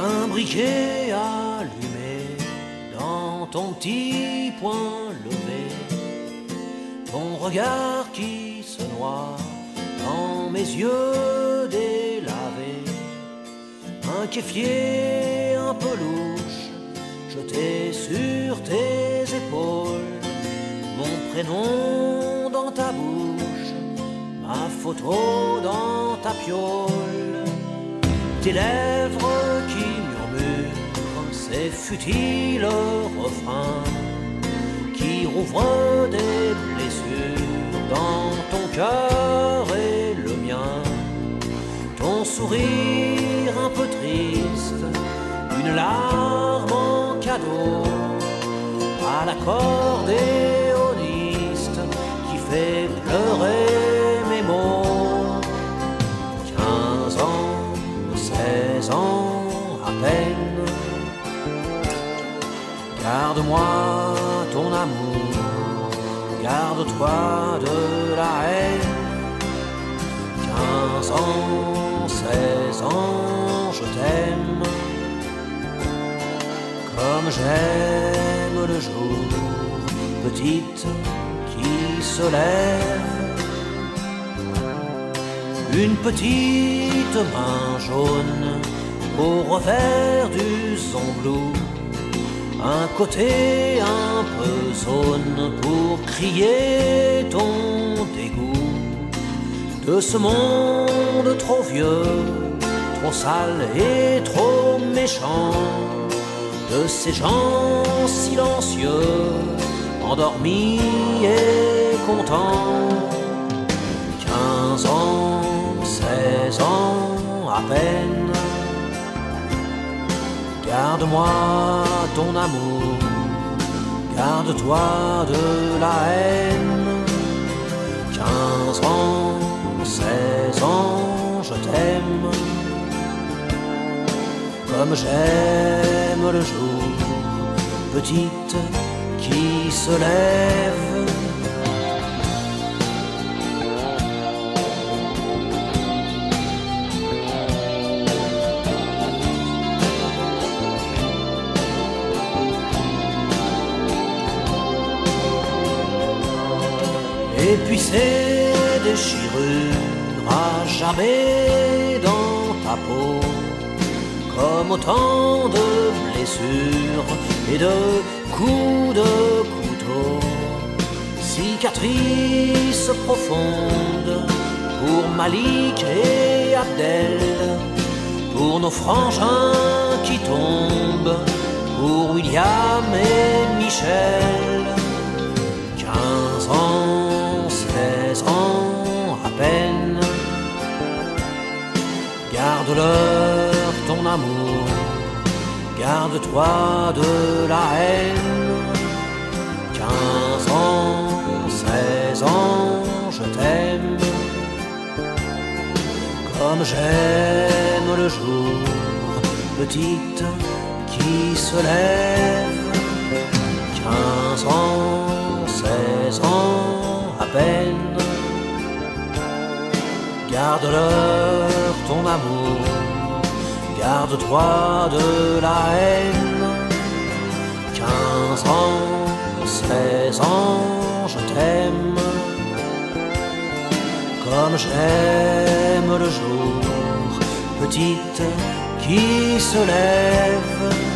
Un briquet allumé dans ton petit point levé. Ton regard qui se noie dans mes yeux délavés. Un kéfier un peu louche jeté sur tes épaules. Mon prénom dans ta bouche, ma photo dans ta piole. Tes lèvres murmurent ces futiles refrains qui rouvrent des blessures dans ton cœur et le mien. Ton sourire un peu triste, une larme en cadeau à l'accordéoniste qui fait pleurer Garde-moi ton amour, garde-toi de la haine. 15 ans, 16 ans, je t'aime. Comme j'aime le jour, petite qui se lève. Une petite main jaune au revers du zonglou. Un côté un peu zone pour crier ton dégoût de ce monde trop vieux, trop sale et trop méchant, de ces gens silencieux, endormis et contents. 15 ans, 16 ans à peine. Garde-moi ton amour, garde-toi de la haine. 15 ans, 16 ans, je t'aime. Comme j'aime le jour, petite qui se lève. Et puis ces déchirures à jamais dans ta peau, comme autant de blessures et de coups de couteau, cicatrices profondes pour Malik et Abdel, pour nos frangins qui tombent, pour William Garde-leur ton amour, garde-toi de la haine. 15 ans, 16 ans, je t'aime. Comme j'aime le jour, petite qui se lève. 15 ans, 16 ans à peine. Garde-leur ton amour, garde-toi de la haine. 15 ans, 16 ans, je t'aime. Comme j'aime le jour, petite qui se lève.